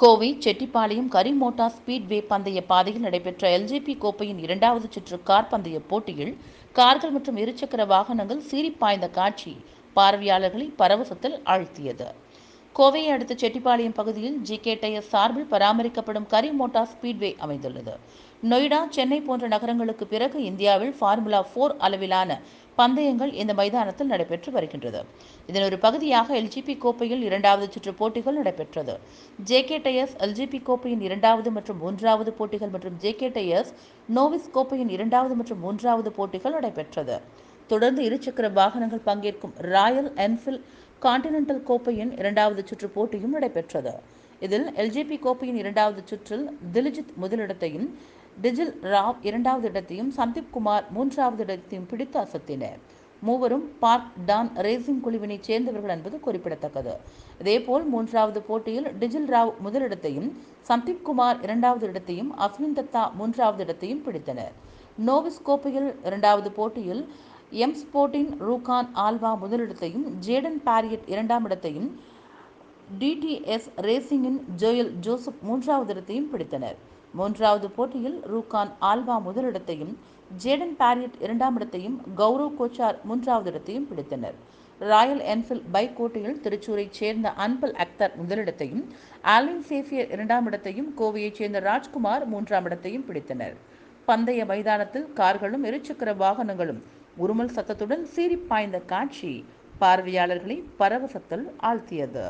Kovai Chettipalayam கரிமோட்டா speedway பந்தய பாதையில் நடைபெற்ற எல்ஜிபி கோப்பையின் இரண்டாவது சுற்று கார் பந்தய போட்டியில் கார்கள் மற்றும் இருசக்கர வாகனங்கள் சீறிப்பாய்ந்த காட்சி பார்வையாளர்களை பரவசத்தில் ஆழ்த்தியது. கோவையை அடுத்த செட்டிப்பாளையம் பகுதியில் ஜிகே டயர் சார்பில் பராமரிக்கப்படும் கரி மோட்டார் ஸ்பீட்வே அமைந்துள்ளது. நொய்டா சென்னை போன்ற நகரங்களுக்கு பிறகு இந்தியாவில் ஃபார்முலா போர் அளவிலான பந்தயங்கள் இந்த மைதானத்தில் நடைபெற்று வருகின்றது. இதன் ஒரு பகுதியாக எல்ஜிபி கோப்பையில் இரண்டாவது சுற்று போட்டிகள் நடைபெற்றது. ஜேகே டயர்ஸ் எல்ஜிபி கோப்பையின் இரண்டாவது மற்றும் மூன்றாவது போட்டிகள் மற்றும் ஜேகே டயர்ஸ் நோவிஸ் கோப்பையின் இரண்டாவது மற்றும் மூன்றாவது போட்டிகள் நடைபெற்றது. தொடர்ந்து இருசக்கர வாகனங்கள் பங்கேற்கும் ராயல் என்ஃபீல்ட் கான்டினென்டல் கோப்பையின் இரண்டாவது சுற்று போட்டியும் நடைபெற்றது. இதில் எல்ஜிபி கோப்பையின் இரண்டாவது சுற்றில் திலிஜித் முதலிடத்தையும் டிஜில் ராவ் இரண்டாவது இடத்தையும் சந்தீப் குமார் மூன்றாவது இடத்தையும் பிடித்து அசத்தினர். மூவரும் பார்க் டான் ரேசிங் குழுவினைச் சேர்ந்தவர்கள் என்பது குறிப்பிடத்தக்கது. இதேபோல் மூன்றாவது போட்டியில் டிஜில் ராவ் முதலிடத்தையும் சந்தீப் குமார் இரண்டாவது இடத்தையும் அஸ்வின் தத்தா மூன்றாவது இடத்தையும் பிடித்தனர். நோவிஸ் கோப்பையில் இரண்டாவது போட்டியில் எம் ஸ்போர்ட்டின் ரூகான் ஆல்வா முதலிடத்தையும் ஜேடன் பாரியட் இரண்டாம் இடத்தையும் டிடிஎஸ் ரேசிங்கின் ஜோயல் ஜோசப் மூன்றாவது இடத்தையும் பிடித்தனர். மூன்றாவது போட்டியில் ரூகான் ஆல்வா முதலிடத்தையும் ஜேடன் பாரியட் இரண்டாம் இடத்தையும் கௌரவ் கோச்சார் மூன்றாவது இடத்தையும் பிடித்தனர். ராயல் என்ஃபீல்ட் பைக் போட்டியில் திருச்சூரைச் சேர்ந்த அன்பல் அக்தர் முதலிடத்தையும் ஆலின் சேஃபியர் இரண்டாம் இடத்தையும் கோவையைச் சேர்ந்த ராஜ்குமார் மூன்றாம் இடத்தையும் பிடித்தனர். பந்தய மைதானத்தில் கார்களும் இருசக்கர வாகனங்களும் உருமல் சத்தத்துடன் சீறி பாய்ந்த காட்சி பார்வையாளர்களை பரவசத்தில் ஆழ்த்தியது.